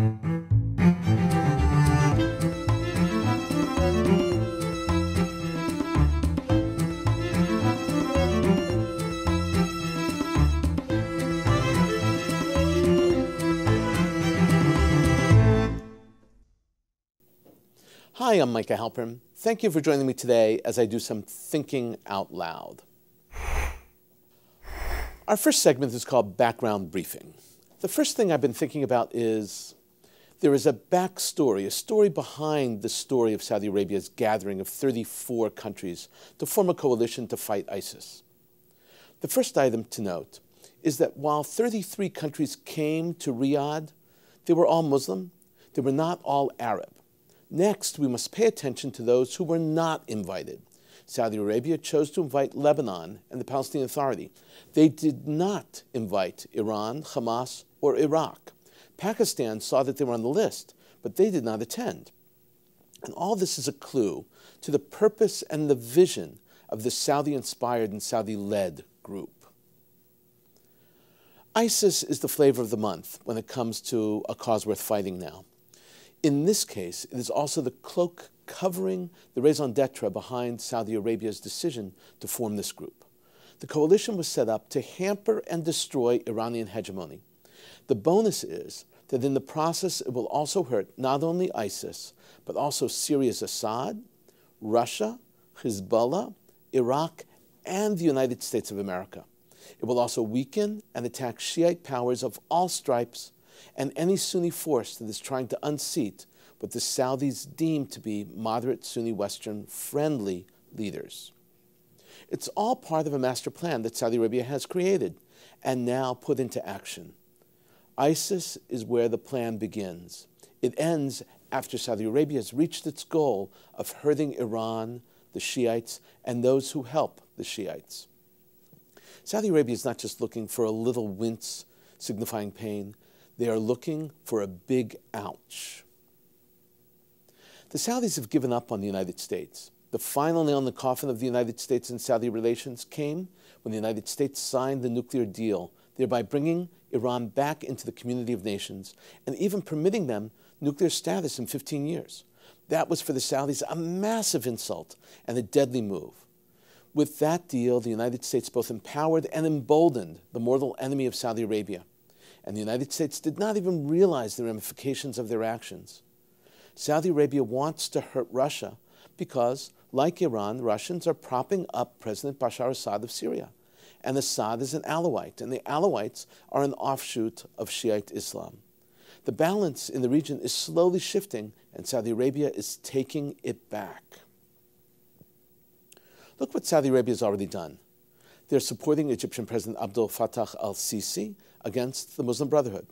Hi, I'm Micah Halpern. Thank you for joining me today as I do some thinking out loud. Our first segment is called Background Briefing. The first thing I've been thinking about is there is a backstory, a story behind the story of Saudi Arabia's gathering of 34 countries to form a coalition to fight ISIS. The first item to note is that while 33 countries came to Riyadh, they were all Muslim, they were not all Arab. Next, we must pay attention to those who were not invited. Saudi Arabia chose to invite Lebanon and the Palestinian Authority. They did not invite Iran, Hamas, or Iraq. Pakistan saw that they were on the list, but they did not attend. And all this is a clue to the purpose and the vision of the Saudi inspired and Saudi led group. ISIS is the flavor of the month when it comes to a cause worth fighting now. In this case, it is also the cloak covering the raison d'etre behind Saudi Arabia's decision to form this group. The coalition was set up to hamper and destroy Iranian hegemony. The bonus is that in the process, it will also hurt not only ISIS, but also Syria's Assad, Russia, Hezbollah, Iraq, and the United States of America. It will also weaken and attack Shiite powers of all stripes and any Sunni force that is trying to unseat what the Saudis deem to be moderate Sunni Western friendly leaders. It's all part of a master plan that Saudi Arabia has created and now put into action. ISIS is where the plan begins. It ends after Saudi Arabia has reached its goal of hurting Iran, the Shiites, and those who help the Shiites. Saudi Arabia is not just looking for a little wince signifying pain. They are looking for a big ouch. The Saudis have given up on the United States. The final nail in the coffin of the United States and Saudi relations came when the United States signed the nuclear deal, thereby bringing Iran back into the community of nations and even permitting them nuclear status in 15 years. That was for the Saudis a massive insult and a deadly move. With that deal, the United States both empowered and emboldened the mortal enemy of Saudi Arabia and the United States did not even realize the ramifications of their actions. Saudi Arabia wants to hurt Russia because, like Iran, Russians are propping up President Bashar Assad of Syria. And Assad is an Alawite, and the Alawites are an offshoot of Shiite Islam. The balance in the region is slowly shifting, and Saudi Arabia is taking it back. Look what Saudi Arabia has already done. They're supporting Egyptian President Abdel Fattah al Sisi against the Muslim Brotherhood.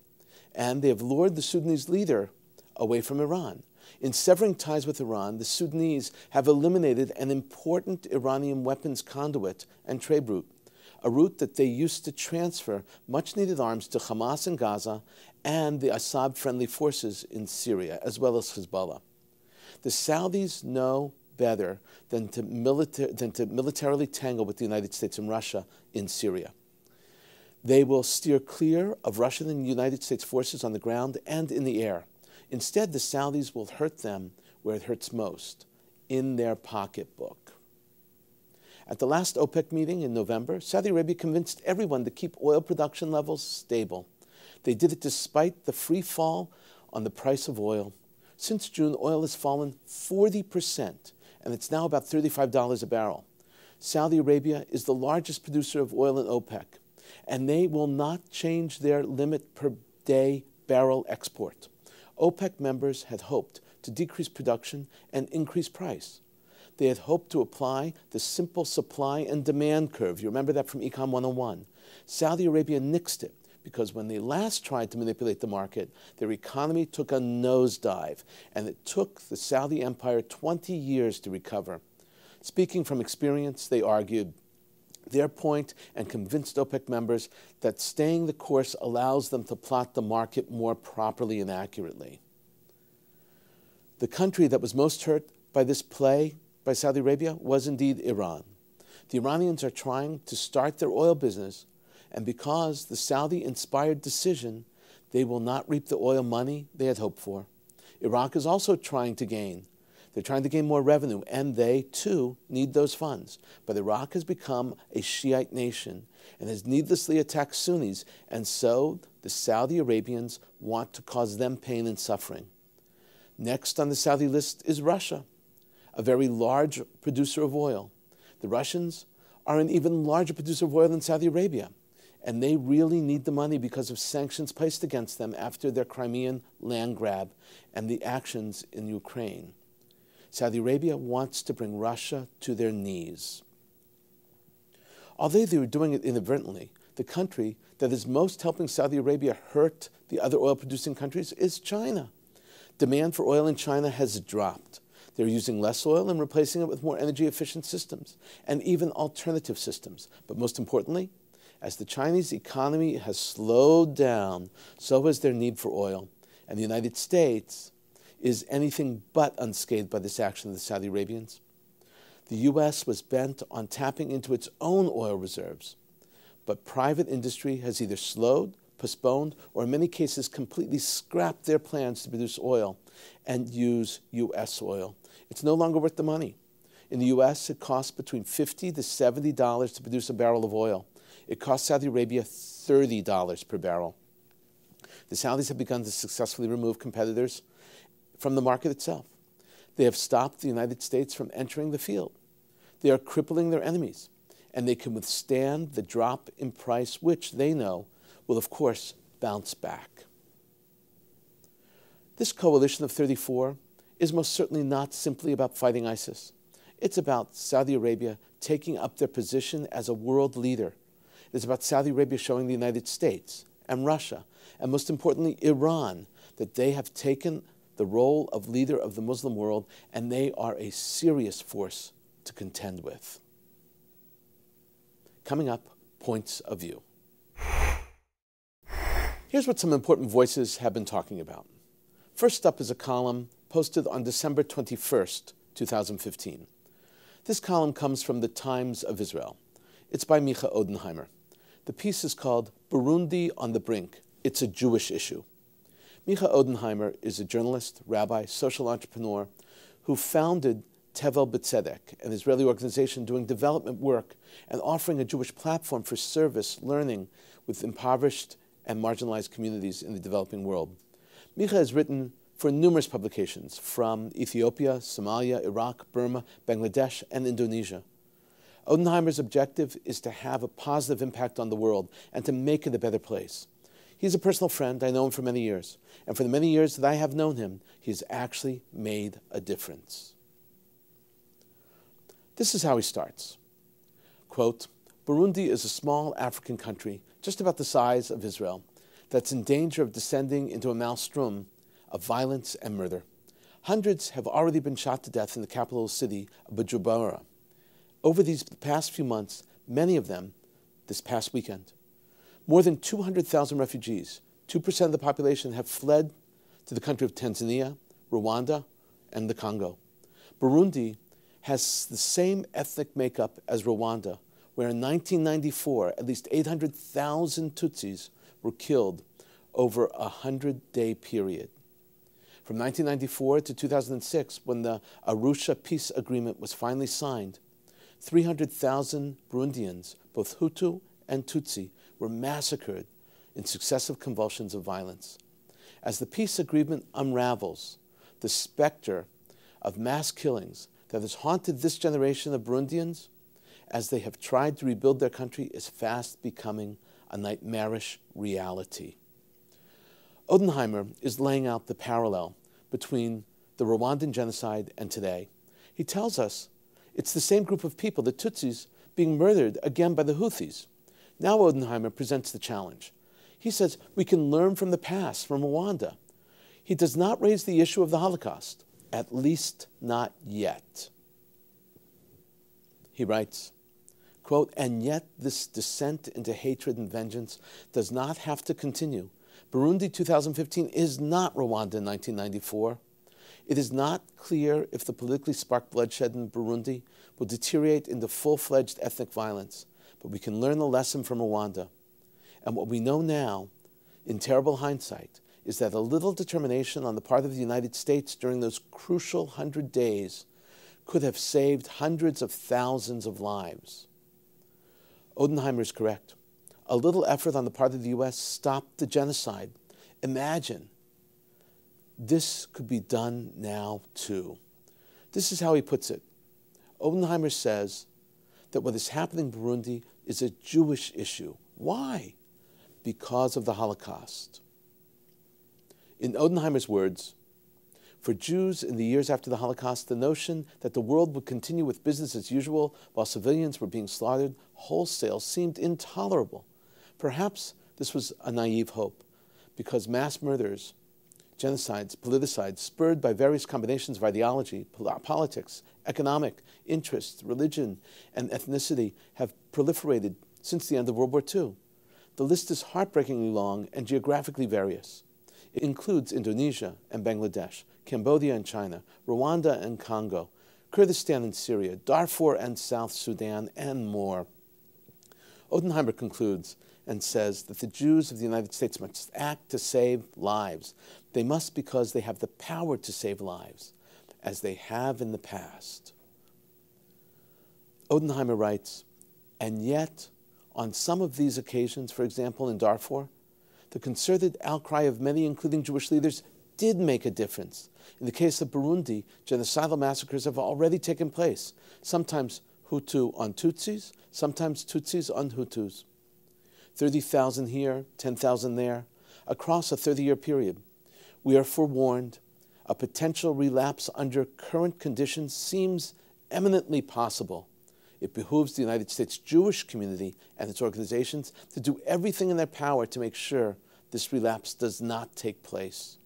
And they have lured the Sudanese leader away from Iran. In severing ties with Iran, the Sudanese have eliminated an important Iranian weapons conduit and trade route, a route that they used to transfer much needed arms to Hamas in Gaza and the Assad friendly forces in Syria, as well as Hezbollah. The Saudis know better than to, milita- than to militarily tangle with the United States and Russia in Syria. They will steer clear of Russian and United States forces on the ground and in the air. Instead, the Saudis will hurt them where it hurts most in their pocketbook. At the last OPEC meeting in November, Saudi Arabia convinced everyone to keep oil production levels stable. They did it despite the free fall on the price of oil. Since June, oil has fallen 40%, and it's now about $35 a barrel. Saudi Arabia is the largest producer of oil in OPEC and they will not change their limit per day barrel export. OPEC members had hoped to decrease production and increase price. They had hoped to apply the simple supply and demand curve. You remember that from Econ 101. Saudi Arabia nixed it because when they last tried to manipulate the market, their economy took a nosedive, and it took the Saudi empire 20 years to recover. Speaking from experience, they argued their point and convinced OPEC members that staying the course allows them to plot the market more properly and accurately. The country that was most hurt by this play by Saudi Arabia was indeed Iran. The Iranians are trying to start their oil business, and because the Saudi inspired decision, they will not reap the oil money they had hoped for. Iraq is also trying to gain. They're trying to gain more revenue, and they too need those funds. But Iraq has become a Shiite nation and has needlessly attacked Sunnis, and so the Saudi Arabians want to cause them pain and suffering. Next on the Saudi list is Russia, a very large producer of oil. The Russians are an even larger producer of oil than Saudi Arabia and they really need the money because of sanctions placed against them after their Crimean land grab and the actions in Ukraine. Saudi Arabia wants to bring Russia to their knees. Although they were doing it inadvertently, the country that is most helping Saudi Arabia hurt the other oil producing countries is China. Demand for oil in China has dropped. They're using less oil and replacing it with more energy efficient systems and even alternative systems. But most importantly, as the Chinese economy has slowed down, so has their need for oil. And the United States is anything but unscathed by this action of the Saudi Arabians. The U.S. was bent on tapping into its own oil reserves, but private industry has either slowed, postponed, or in many cases completely scrapped their plans to produce oil and use U.S. oil. It's no longer worth the money. In the U.S., it costs between 50 to $70 to produce a barrel of oil. It costs Saudi Arabia $30 per barrel. The Saudis have begun to successfully remove competitors from the market itself. They have stopped the United States from entering the field. They are crippling their enemies, and they can withstand the drop in price, which they know will, of course, bounce back. This coalition of 34 is most certainly not simply about fighting ISIS. It's about Saudi Arabia taking up their position as a world leader It's about Saudi Arabia showing the United States and Russia, and most importantly, Iran, that they have taken the role of leader of the Muslim world and they are a serious force to contend with. Coming up, points of view. Here's what some important voices have been talking about. First up is a column posted on December 21st, 2015. This column comes from the Times of Israel. It's by Micha Odenheimer. The piece is called Burundi on the Brink. It's a Jewish issue. Micha Odenheimer is a journalist, rabbi, social entrepreneur who founded Tevel B'Tzedek, an Israeli organization doing development work and offering a Jewish platform for service, learning with impoverished and marginalized communities in the developing world. Micha has written for numerous publications from Ethiopia, Somalia, Iraq, Burma, Bangladesh, and Indonesia. Odenheimer's objective is to have a positive impact on the world and to make it a better place. He's a personal friend. I know him for many years. And for the many years that I have known him, he's actually made a difference. This is how he starts. Quote, Burundi is a small African country, just about the size of Israel, that's in danger of descending into a maelstrom of violence and murder. Hundreds have already been shot to death in the capital city of Bujumbura, over these past few months, many of them this past weekend. More than 200,000 refugees, 2% of the population, have fled to the country of Tanzania, Rwanda, and the Congo. Burundi has the same ethnic makeup as Rwanda, where in 1994, at least 800,000 Tutsis were killed over a 100 day period. From 1994 to 2006, when the Arusha Peace Agreement was finally signed, 300,000 Burundians, both Hutu and Tutsi, were massacred in successive convulsions of violence. As the peace agreement unravels, the specter of mass killings that has haunted this generation of Burundians as they have tried to rebuild their country is fast becoming a nightmarish reality. Odenheimer is laying out the parallel between the Rwandan genocide and today. He tells us it's the same group of people, the Tutsis, being murdered again by the Hutus. Now Odenheimer presents the challenge. He says we can learn from the past, from Rwanda. He does not raise the issue of the Holocaust, at least not yet. He writes, quote, and yet this descent into hatred and vengeance does not have to continue. Burundi 2015 is not Rwanda in 1994. It is not clear if the politically sparked bloodshed in Burundi will deteriorate into full fledged ethnic violence, but we can learn the lesson from Rwanda. And what we know now in terrible hindsight, is that a little determination on the part of the United States during those crucial hundred days could have saved hundreds of thousands of lives. Odenheimer is correct. A little effort on the part of the U.S. stopped the genocide. Imagine this could be done now too. This is how he puts it. Odenheimer says that what is happening in Burundi is a Jewish issue. Why? Because of the Holocaust. In Odenheimer's words, for Jews in the years after the Holocaust, the notion that the world would continue with business as usual while civilians were being slaughtered wholesale seemed intolerable. Perhaps this was a naive hope, because mass murders genocides, politicides, spurred by various combinations of ideology, politics, economic interests, religion, and ethnicity, have proliferated since the end of World War II. The list is heartbreakingly long and geographically various. It includes Indonesia and Bangladesh, Cambodia and China, Rwanda and Congo, Kurdistan and Syria, Darfur and South Sudan, and more. Odenheimer concludes and says that the Jews of the United States must act to save lives. They must because they have the power to save lives, as they have in the past. Odenheimer writes, and yet, on some of these occasions, for example, in Darfur, the concerted outcry of many, including Jewish leaders, did make a difference. In the case of Burundi, genocidal massacres have already taken place, sometimes Hutu on Tutsis, sometimes Tutsis on Hutus. 30,000 here, 10,000 there, across a 30 year period. We are forewarned. A potential relapse under current conditions seems eminently possible. It behooves the United States Jewish community and its organizations to do everything in their power to make sure this relapse does not take place.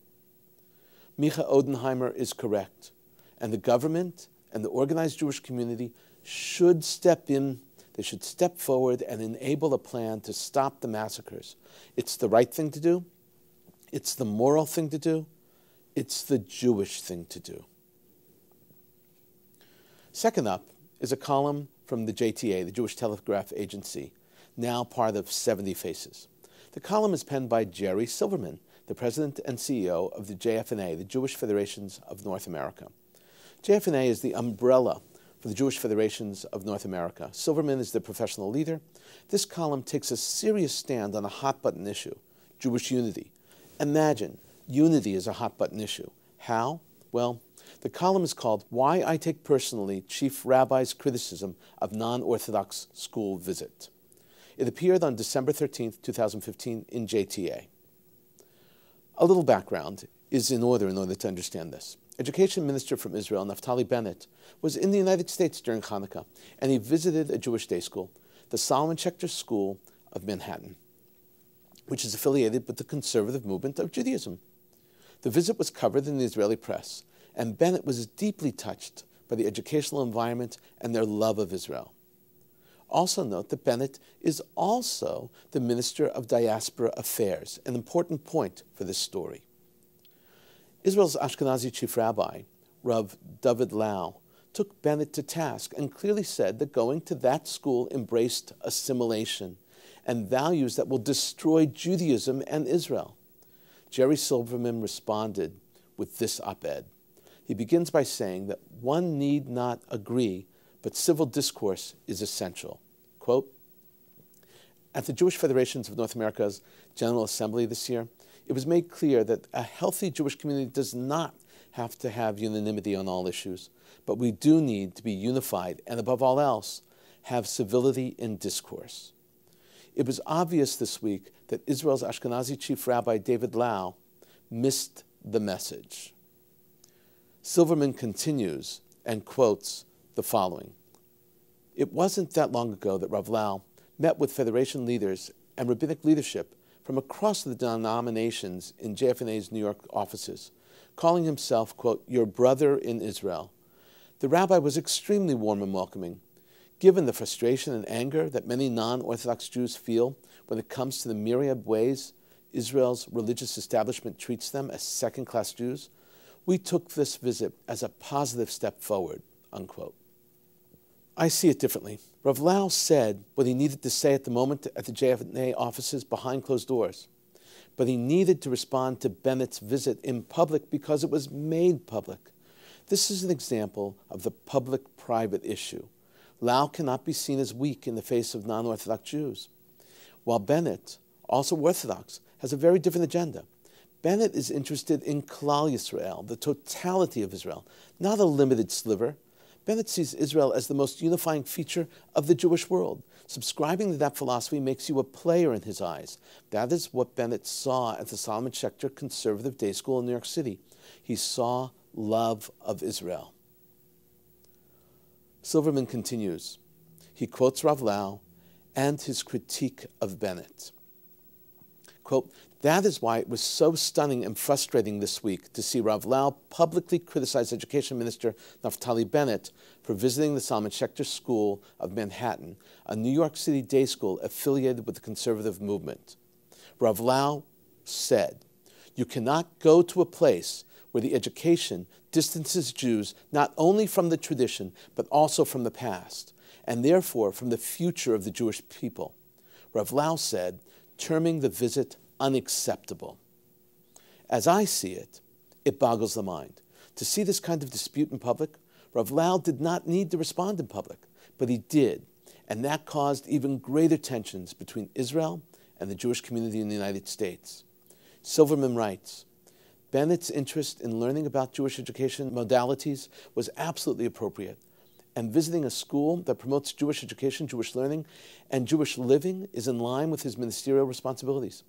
Micha Odenheimer is correct, and the government and the organized Jewish community should step in they should step forward and enable a plan to stop the massacres. It's the right thing to do, it's the moral thing to do, it's the Jewish thing to do. Second up is a column from the JTA, the Jewish Telegraph Agency, now part of 70 Faces. The column is penned by Jerry Silverman, the president and CEO of the JFNA, the Jewish Federations of North America. JFNA is the umbrella for the Jewish Federations of North America. Silverman is the professional leader. This column takes a serious stand on a hot button issue Jewish unity. Imagine unity is a hot button issue. How? Well, the column is called Why I Take Personally Chief Rabbi's Criticism of Non Orthodox School Visit. It appeared on December 13, 2015, in JTA. A little background is in order in order to understand this. Education Minister from Israel, Naftali Bennett, was in the United States during Hanukkah, and he visited a Jewish day school, the Solomon Schechter School of Manhattan, which is affiliated with the conservative movement of Judaism. The visit was covered in the Israeli press, and Bennett was deeply touched by the educational environment and their love of Israel. Also, note that Bennett is also the Minister of Diaspora Affairs, an important point for this story. Israel's Ashkenazi chief rabbi, Rav David Lau, took Bennett to task and clearly said that going to that school embraced assimilation and values that will destroy Judaism and Israel. Jerry Silverman responded with this op ed. He begins by saying that one need not agree, but civil discourse is essential. Quote At the Jewish Federations of North America's General Assembly this year, it was made clear that a healthy Jewish community does not have to have unanimity on all issues, but we do need to be unified and, above all else, have civility in discourse. It was obvious this week that Israel's Ashkenazi chief rabbi David Lau missed the message. Silverman continues and quotes the following It wasn't that long ago that Rav Lau met with Federation leaders and rabbinic leadership from across the denominations in JFNA's New York offices, calling himself, quote, your brother in Israel. The rabbi was extremely warm and welcoming. Given the frustration and anger that many non Orthodox Jews feel when it comes to the myriad ways Israel's religious establishment treats them as second class Jews, we took this visit as a positive step forward. Unquote. I see it differently. Rav Lau said what he needed to say at the moment at the JFNA offices behind closed doors. but he needed to respond to Bennett's visit in public because it was made public. This is an example of the public private issue. Lau cannot be seen as weak in the face of non Orthodox Jews, while Bennett, also Orthodox, has a very different agenda. Bennett is interested in Klal Yisrael, the totality of Israel, not a limited sliver. Bennett sees Israel as the most unifying feature of the Jewish world. Subscribing to that philosophy makes you a player in his eyes. That is what Bennett saw at the Solomon Schechter Conservative Day School in New York City. He saw love of Israel. Silverman continues. He quotes Rav Lau and his critique of Bennett. Quote, that is why it was so stunning and frustrating this week to see Rav Lau publicly criticize Education Minister Naftali Bennett for visiting the Solomon Schechter School of Manhattan, a New York City day school affiliated with the conservative movement. Rav Lau said, You cannot go to a place where the education distances Jews not only from the tradition, but also from the past, and therefore from the future of the Jewish people. Rav Lau said, terming the visit unacceptable. As I see it, it boggles the mind. To see this kind of dispute in public, Rav Lau did not need to respond in public, but he did, and that caused even greater tensions between Israel and the Jewish community in the United States. Silverman writes, Bennett's interest in learning about Jewish education modalities was absolutely appropriate. And visiting a school that promotes Jewish education, Jewish learning, and Jewish living is in line with his ministerial responsibilities.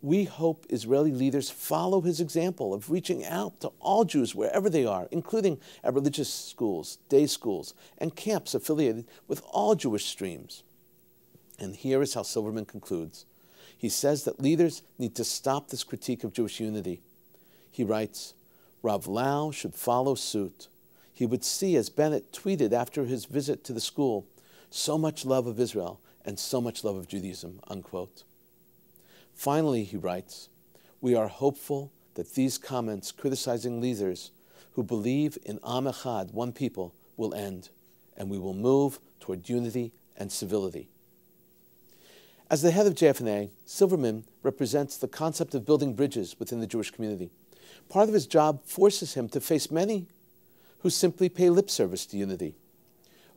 We hope Israeli leaders follow his example of reaching out to all Jews wherever they are, including at religious schools, day schools, and camps affiliated with all Jewish streams. And here is how Silverman concludes. He says that leaders need to stop this critique of Jewish unity he writes, Rav Lau should follow suit. He would see, as Bennett tweeted after his visit to the school, so much love of Israel and so much love of Judaism, unquote. Finally, he writes, we are hopeful that these comments criticizing leaders who believe in Am Echad, one people, will end, and we will move toward unity and civility. As the head of JFNA, Silverman represents the concept of building bridges within the Jewish community. Part of his job forces him to face many who simply pay lip service to unity.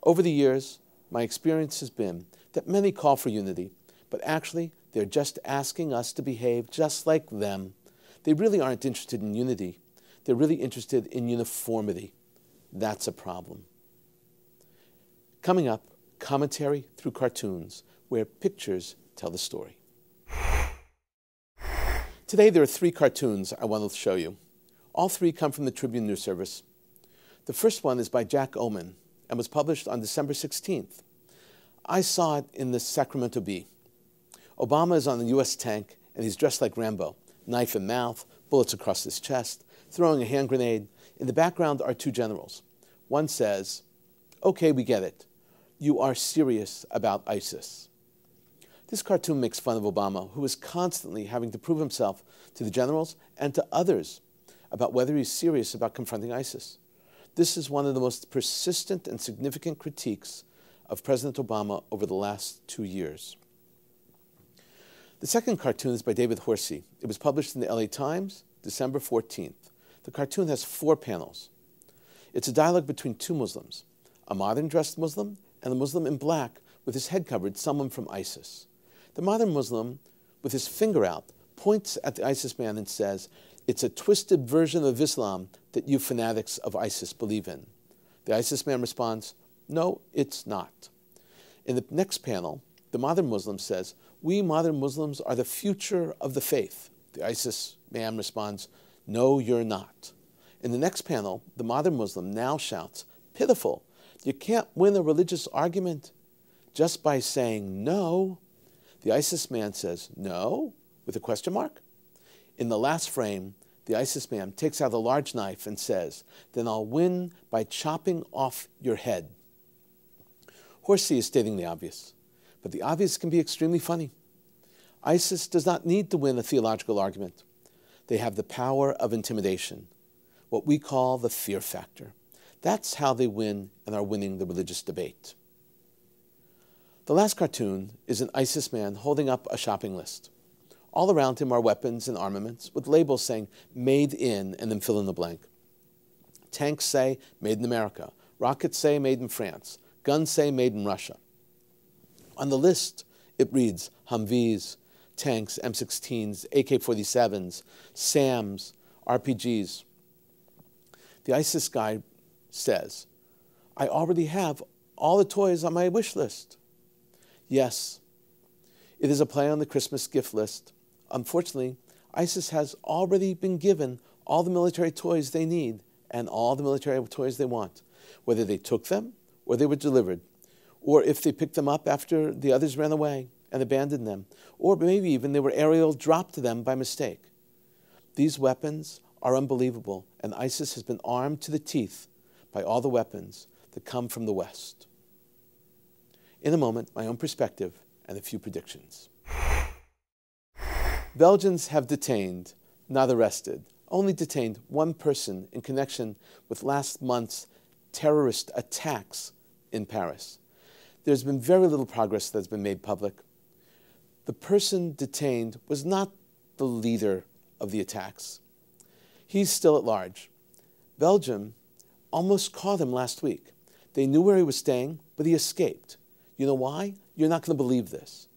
Over the years, my experience has been that many call for unity, but actually they're just asking us to behave just like them. They really aren't interested in unity. They're really interested in uniformity. That's a problem. Coming up, commentary through cartoons, where pictures tell the story. Today, there are three cartoons I want to show you. All three come from the Tribune News Service. The first one is by Jack Ohman and was published on December 16th. I saw it in the Sacramento Bee. Obama is on the U.S. tank and he's dressed like Rambo, knife in mouth, bullets across his chest, throwing a hand grenade. In the background are two generals. One says, Okay, we get it. You are serious about ISIS. This cartoon makes fun of Obama, who is constantly having to prove himself to the generals and to others about whether he's serious about confronting ISIS. This is one of the most persistent and significant critiques of President Obama over the last two years. The second cartoon is by David Horsey. It was published in the LA Times, December 14th. The cartoon has four panels. It's a dialogue between two Muslims, a modern dressed Muslim and a Muslim in black with his head covered, someone from ISIS. The modern Muslim, with his finger out, points at the ISIS man and says, It's a twisted version of Islam that you fanatics of ISIS believe in. The ISIS man responds, No, it's not. In the next panel, the modern Muslim says, We modern Muslims are the future of the faith. The ISIS man responds, No, you're not. In the next panel, the modern Muslim now shouts, Pitiful! You can't win a religious argument just by saying no. The ISIS man says, No, with a question mark. In the last frame, the ISIS man takes out a large knife and says, Then I'll win by chopping off your head. Horsey is stating the obvious, but the obvious can be extremely funny. ISIS does not need to win a theological argument. They have the power of intimidation, what we call the fear factor. That's how they win and are winning the religious debate. The last cartoon is an ISIS man holding up a shopping list. All around him are weapons and armaments with labels saying made in and then fill in the blank. Tanks say made in America. Rockets say made in France. Guns say made in Russia. On the list, it reads Humvees, tanks, M16s, AK 47s, SAMs, RPGs. The ISIS guy says, I already have all the toys on my wish list. Yes, it is a play on the Christmas gift list. Unfortunately, ISIS has already been given all the military toys they need and all the military toys they want, whether they took them or they were delivered, or if they picked them up after the others ran away and abandoned them, or maybe even they were aerial dropped to them by mistake. These weapons are unbelievable, and ISIS has been armed to the teeth by all the weapons that come from the West. In a moment, my own perspective and a few predictions. Belgians have detained, not arrested, only detained one person in connection with last month's terrorist attacks in Paris. There's been very little progress that's been made public. The person detained was not the leader of the attacks. He's still at large. Belgium almost caught him last week. They knew where he was staying, but he escaped. You know why? You're not going to believe this.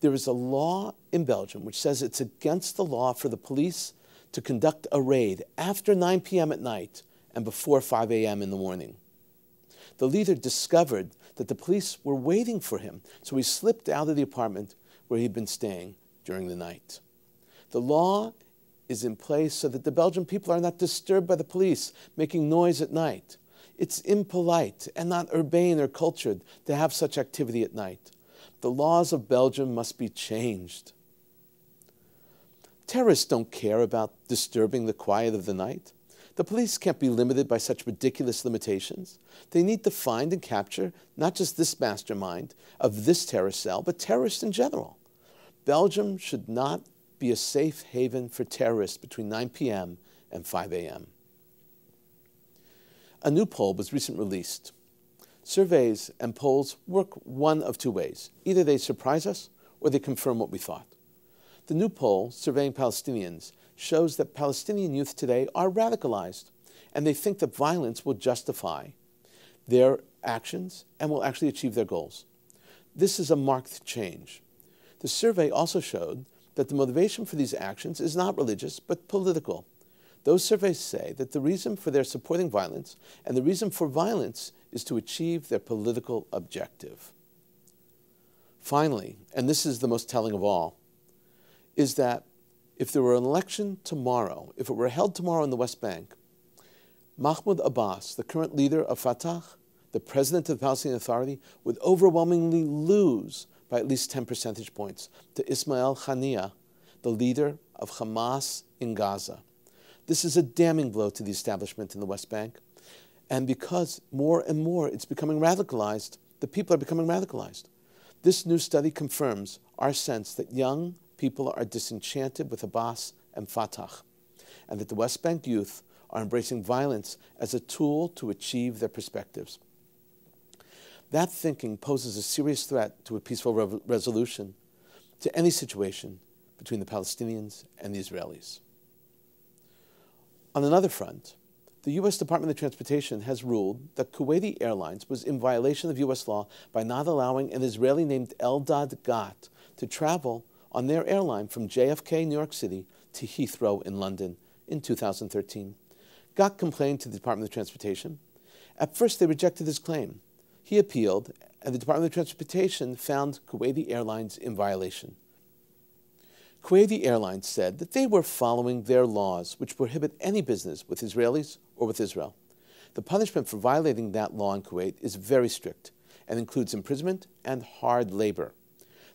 There is a law in Belgium which says it's against the law for the police to conduct a raid after 9 p.m. at night and before 5 a.m. in the morning. The leader discovered that the police were waiting for him, so he slipped out of the apartment where he'd been staying during the night. The law is in place so that the Belgian people are not disturbed by the police making noise at night. It's impolite and not urbane or cultured to have such activity at night. The laws of Belgium must be changed. Terrorists don't care about disturbing the quiet of the night. The police can't be limited by such ridiculous limitations. They need to find and capture not just this mastermind of this terrorist cell, but terrorists in general. Belgium should not be a safe haven for terrorists between 9 p.m. and 5 a.m. A new poll was recently released. Surveys and polls work one of two ways. Either they surprise us or they confirm what we thought. The new poll, surveying Palestinians, shows that Palestinian youth today are radicalized and they think that violence will justify their actions and will actually achieve their goals. This is a marked change. The survey also showed that the motivation for these actions is not religious but political. Those surveys say that the reason for their supporting violence and the reason for violence is to achieve their political objective. Finally, and this is the most telling of all, is that if there were an election tomorrow, if it were held tomorrow in the West Bank, Mahmoud Abbas, the current leader of Fatah, the president of the Palestinian Authority, would overwhelmingly lose by at least 10 percentage points to Ismail Haniyeh, the leader of Hamas in Gaza. This is a damning blow to the establishment in the West Bank. And because more and more it's becoming radicalized, the people are becoming radicalized. This new study confirms our sense that young people are disenchanted with Abbas and Fatah, and that the West Bank youth are embracing violence as a tool to achieve their perspectives. That thinking poses a serious threat to a peaceful re- resolution to any situation between the Palestinians and the Israelis. On another front, the U.S. Department of Transportation has ruled that Kuwaiti Airlines was in violation of U.S. law by not allowing an Israeli named Eldad Gat to travel on their airline from JFK, New York City, to Heathrow in London in 2013. Gat complained to the Department of Transportation. At first, they rejected his claim. He appealed, and the Department of Transportation found Kuwaiti Airlines in violation. Kuwaiti Airlines said that they were following their laws, which prohibit any business with Israelis or with Israel. The punishment for violating that law in Kuwait is very strict and includes imprisonment and hard labor.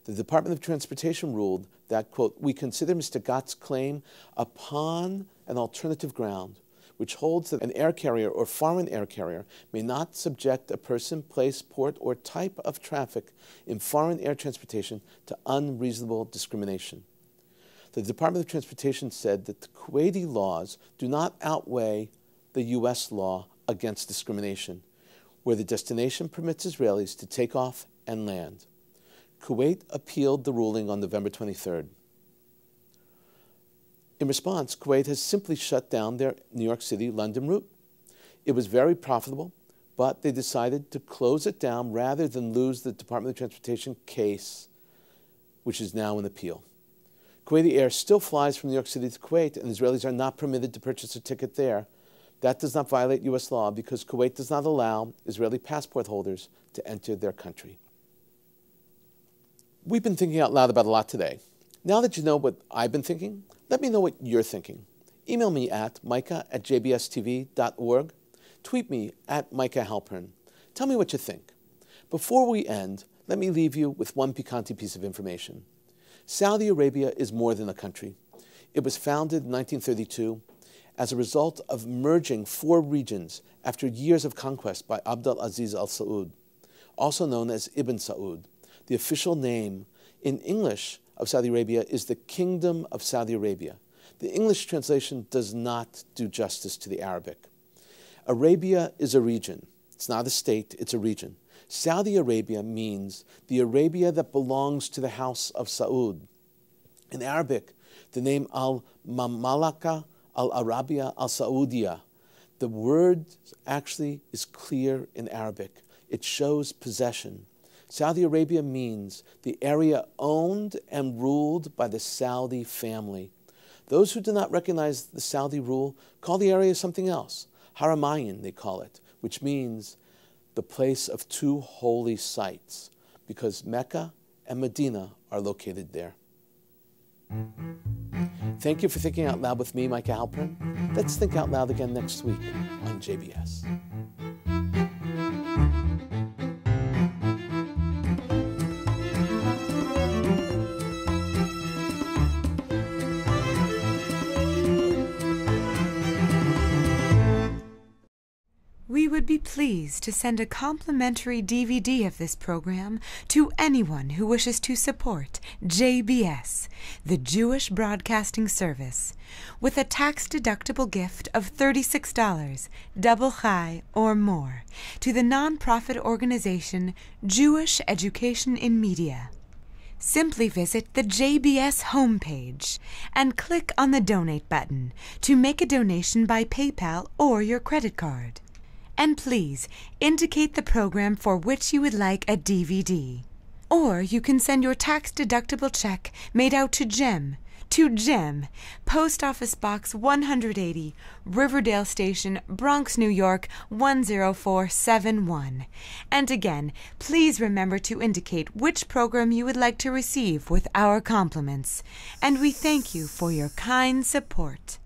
The Department of Transportation ruled that, quote, we consider Mr. Gat's claim upon an alternative ground, which holds that an air carrier or foreign air carrier may not subject a person, place, port, or type of traffic in foreign air transportation to unreasonable discrimination the Department of Transportation said that the Kuwaiti laws do not outweigh the U.S. law against discrimination, where the destination permits Israelis to take off and land. Kuwait appealed the ruling on November 23rd. In response, Kuwait has simply shut down their New York City London route. It was very profitable, but they decided to close it down rather than lose the Department of Transportation case, which is now in appeal. Kuwaiti Air still flies from New York City to Kuwait, and Israelis are not permitted to purchase a ticket there. That does not violate U.S. law because Kuwait does not allow Israeli passport holders to enter their country. We've been thinking out loud about a lot today. Now that you know what I've been thinking, let me know what you're thinking. Email me at micah at jbstv.org. Tweet me at Micah Halpern. Tell me what you think. Before we end, let me leave you with one piquante piece of information. Saudi Arabia is more than a country. It was founded in 1932 as a result of merging four regions after years of conquest by Abdul Aziz al Saud, also known as Ibn Saud. The official name in English of Saudi Arabia is the Kingdom of Saudi Arabia. The English translation does not do justice to the Arabic. Arabia is a region. It's not a state, it's a region. Saudi Arabia means the Arabia that belongs to the house of Saud. In Arabic, the name Al Mamalaka Al Arabia Al Saudia, the word actually is clear in Arabic. It shows possession. Saudi Arabia means the area owned and ruled by the Saudi family. Those who do not recognize the Saudi rule call the area something else. Haramain, they call it, which means the place of two holy sites, because Mecca and Medina are located there. Thank you for thinking out loud with me, Micah Halpern. Let's think out loud again next week on JBS. Be pleased to send a complimentary DVD of this program to anyone who wishes to support JBS, the Jewish Broadcasting Service, with a tax deductible gift of $36, double chai, or more, to the nonprofit organization Jewish Education in Media. Simply visit the JBS homepage and click on the donate button to make a donation by PayPal or your credit card and please indicate the program for which you would like a DVD. Or you can send your tax deductible check made out to Jim, to Jim, Post Office Box 180, Riverdale Station, Bronx, New York 10471. And again, please remember to indicate which program you would like to receive with our compliments. And we thank you for your kind support.